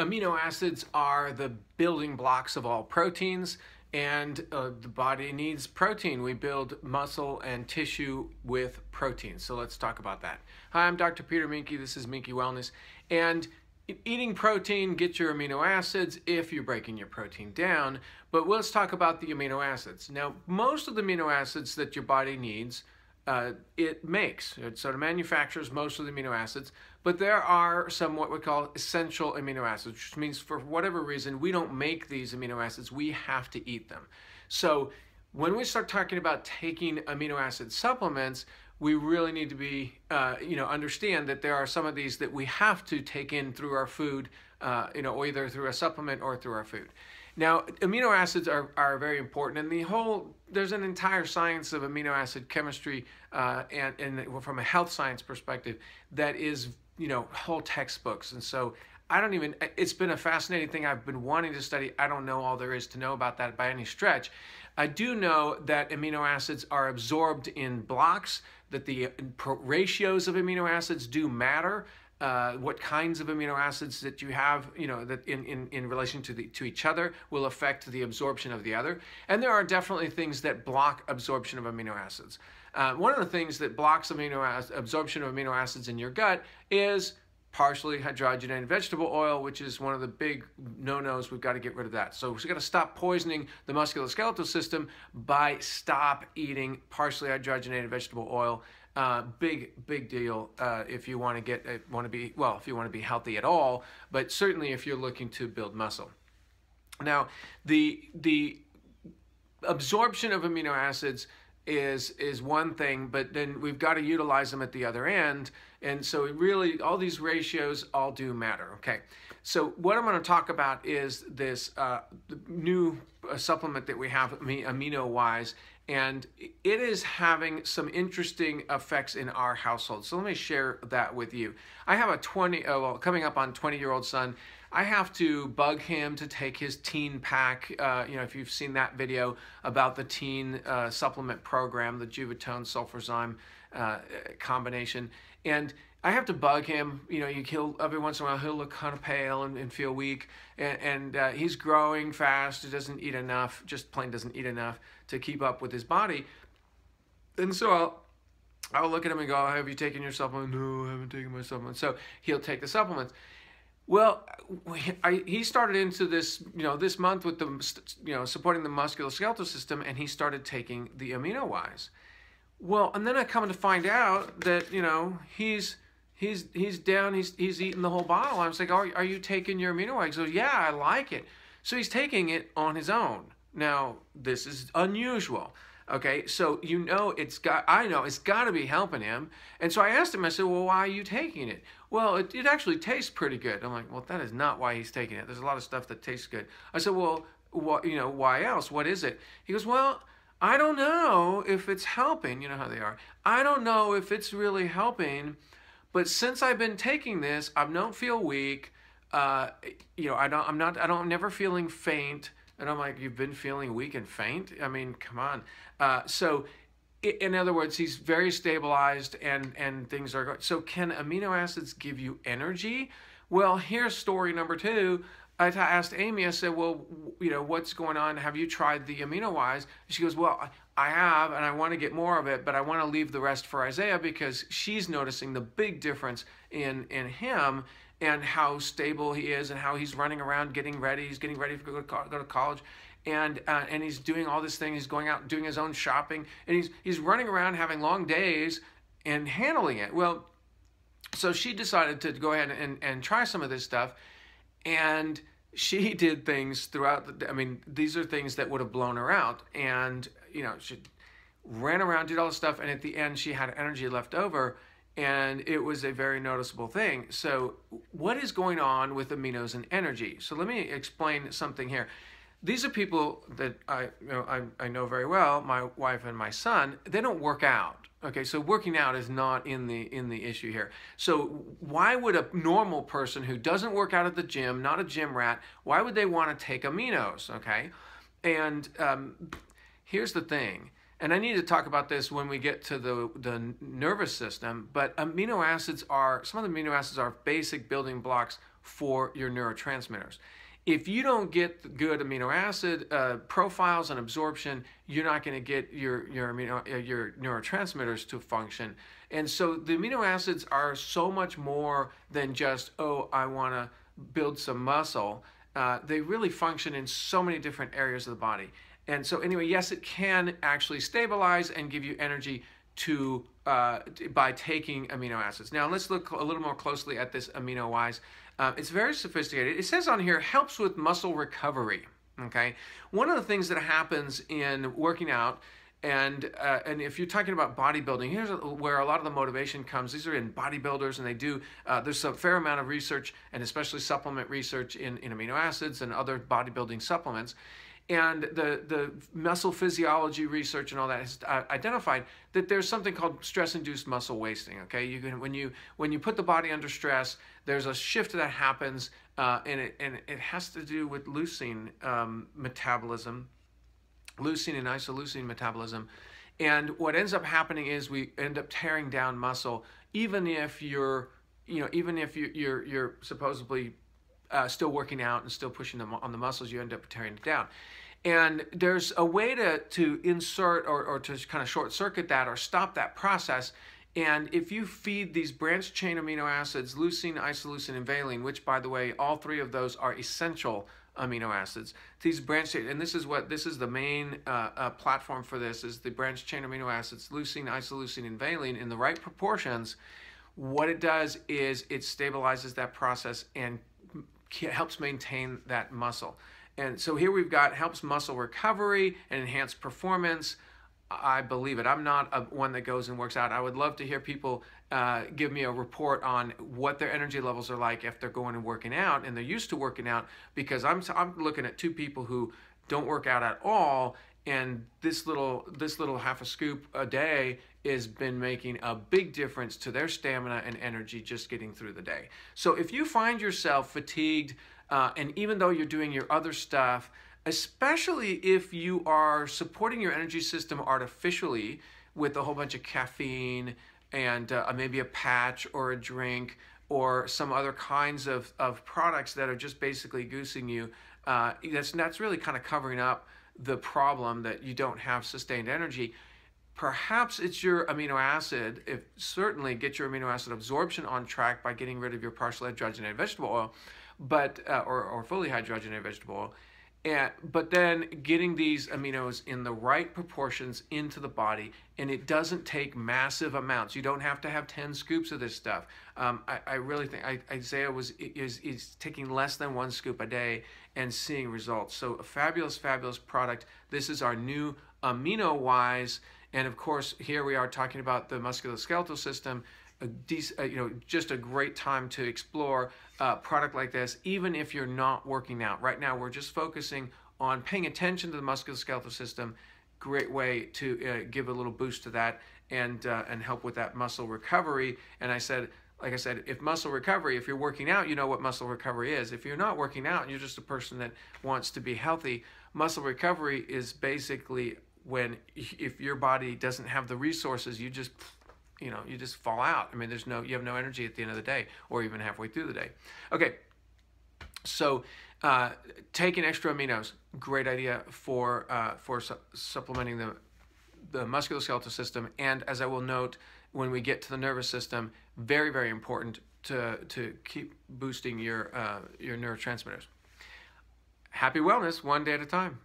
amino acids are the building blocks of all proteins and uh, the body needs protein. We build muscle and tissue with protein. So let's talk about that. Hi, I'm Dr. Peter Minke. This is Minke Wellness. And eating protein gets your amino acids if you're breaking your protein down. But let's talk about the amino acids. Now, most of the amino acids that your body needs uh, it makes. It sort of manufactures most of the amino acids, but there are some what we call essential amino acids, which means for whatever reason we don't make these amino acids, we have to eat them. So when we start talking about taking amino acid supplements, we really need to be, uh, you know, understand that there are some of these that we have to take in through our food, uh, you know, either through a supplement or through our food. Now, amino acids are, are very important, and the whole there's an entire science of amino acid chemistry, uh, and, and from a health science perspective, that is you know whole textbooks. And so I don't even. It's been a fascinating thing I've been wanting to study. I don't know all there is to know about that by any stretch. I do know that amino acids are absorbed in blocks. That the ratios of amino acids do matter uh, what kinds of amino acids that you have, you know, that in, in, in relation to, the, to each other will affect the absorption of the other. And there are definitely things that block absorption of amino acids. Uh, one of the things that blocks amino absorption of amino acids in your gut is partially hydrogenated vegetable oil, which is one of the big no-nos. We've got to get rid of that. So we've got to stop poisoning the musculoskeletal system by stop eating partially hydrogenated vegetable oil uh, big big deal uh, if you want to get uh, want to be well if you want to be healthy at all but certainly if you're looking to build muscle. Now the the absorption of amino acids is is one thing but then we've got to utilize them at the other end and so really all these ratios all do matter okay? So what i'm going to talk about is this uh, new uh, supplement that we have AminoWise and it is having some interesting effects in our household. So let me share that with you. I have a 20, uh, well, coming up on 20 year old son. I have to bug him to take his teen pack. Uh, you know, if you've seen that video about the teen uh, supplement program, the JuvaTone sulfurzyme uh, combination, and I have to bug him. You know, you kill every once in a while. He'll look kind of pale and, and feel weak, and, and uh, he's growing fast. He doesn't eat enough. Just plain doesn't eat enough to keep up with his body. And so I'll I'll look at him and go, "Have you taken your supplement?" No, I haven't taken my supplement. So he'll take the supplements. Well, I, he started into this, you know, this month with the, you know, supporting the musculoskeletal system, and he started taking the AminoWise. Well, and then I come to find out that you know he's he's he's down. He's he's eating the whole bottle. I was like, "Are are you taking your AminoWise?" So yeah, I like it. So he's taking it on his own. Now this is unusual. Okay, so you know it's got. I know it's got to be helping him. And so I asked him. I said, "Well, why are you taking it?" Well, it, it actually tastes pretty good. I'm like, "Well, that is not why he's taking it. There's a lot of stuff that tastes good." I said, "Well, what? You know, why else? What is it?" He goes, "Well." I don't know if it's helping. You know how they are. I don't know if it's really helping, but since I've been taking this, I don't feel weak. Uh, you know, I don't. I'm not. I don't. I'm never feeling faint. And I'm like, you've been feeling weak and faint. I mean, come on. Uh, so, in other words, he's very stabilized, and and things are going. So, can amino acids give you energy? Well, here's story number two. I asked Amy, I said, well, you know, what's going on? Have you tried the AminoWise? She goes, well, I have, and I want to get more of it, but I want to leave the rest for Isaiah because she's noticing the big difference in, in him and how stable he is and how he's running around getting ready. He's getting ready to go to, go to college. And, uh, and he's doing all this thing. He's going out doing his own shopping, and he's, he's running around having long days and handling it. Well, so she decided to go ahead and, and try some of this stuff. And she did things throughout the, I mean, these are things that would have blown her out. And, you know, she ran around, did all this stuff, and at the end she had energy left over and it was a very noticeable thing. So, what is going on with aminos and energy? So, let me explain something here. These are people that I, you know, I, I know very well, my wife and my son. They don't work out. Okay, so working out is not in the in the issue here. So why would a normal person who doesn't work out at the gym, not a gym rat, why would they want to take aminos? Okay, and um, here's the thing, and I need to talk about this when we get to the the nervous system. But amino acids are some of the amino acids are basic building blocks for your neurotransmitters. If you don't get good amino acid uh, profiles and absorption, you're not going to get your your amino, uh, your neurotransmitters to function. And so the amino acids are so much more than just oh I want to build some muscle. Uh, they really function in so many different areas of the body. And so anyway, yes, it can actually stabilize and give you energy to uh, by taking amino acids. Now let's look a little more closely at this AminoWise. Uh, it's very sophisticated. It says on here helps with muscle recovery. Okay, one of the things that happens in working out. And uh, and if you're talking about bodybuilding, here's where a lot of the motivation comes. These are in bodybuilders, and they do. Uh, there's a fair amount of research, and especially supplement research in, in amino acids and other bodybuilding supplements and the, the muscle physiology research and all that has uh, identified that there's something called stress-induced muscle wasting. Okay, you can when you when you put the body under stress, there's a shift that happens, uh, and it and it has to do with leucine um, metabolism, leucine and isoleucine metabolism, and what ends up happening is we end up tearing down muscle, even if you're you know even if you, you're you're supposedly uh, still working out and still pushing them on the muscles, you end up tearing it down. And there's a way to, to insert or, or to kind of short circuit that or stop that process. And if you feed these branched chain amino acids, leucine, isoleucine, and valine, which by the way, all three of those are essential amino acids. These branched chain, and this is what this is the main uh, uh, platform for this is the branched chain amino acids, leucine, isoleucine, and valine in the right proportions. What it does is it stabilizes that process and helps maintain that muscle. And so here we've got helps muscle recovery and enhance performance. I believe it. I'm not a, one that goes and works out. I would love to hear people uh, give me a report on what their energy levels are like if they're going and working out and they're used to working out because I'm, I'm looking at two people who don't work out at all and this little this little half a scoop a day has been making a big difference to their stamina and energy just getting through the day. So if you find yourself fatigued, uh, and even though you're doing your other stuff, especially if you are supporting your energy system artificially with a whole bunch of caffeine and uh, maybe a patch or a drink or some other kinds of, of products that are just basically goosing you, uh, that's, that's really kind of covering up the problem that you don't have sustained energy perhaps it's your amino acid if certainly get your amino acid absorption on track by getting rid of your partially hydrogenated vegetable oil but uh, or, or fully hydrogenated vegetable oil and but then getting these aminos in the right proportions into the body and it doesn't take massive amounts. You don't have to have 10 scoops of this stuff. Um, I, I, really think I, isaiah was is, is taking less than one scoop a day and seeing results. So a fabulous fabulous product. This is our new AminoWise. And of course, here we are talking about the musculoskeletal system. A uh, you know, just a great time to explore a product like this, even if you're not working out. Right now, we're just focusing on paying attention to the musculoskeletal system. Great way to uh, give a little boost to that and uh, and help with that muscle recovery. And I said, like I said, if muscle recovery, if you're working out, you know what muscle recovery is. If you're not working out and you're just a person that wants to be healthy, muscle recovery is basically when if your body doesn't have the resources, you just you know you just fall out. I mean, there's no you have no energy at the end of the day, or even halfway through the day. Okay, so uh, taking extra aminos, great idea for uh, for su- supplementing the the musculoskeletal system, and as I will note when we get to the nervous system, very very important to to keep boosting your uh, your neurotransmitters. Happy wellness, one day at a time.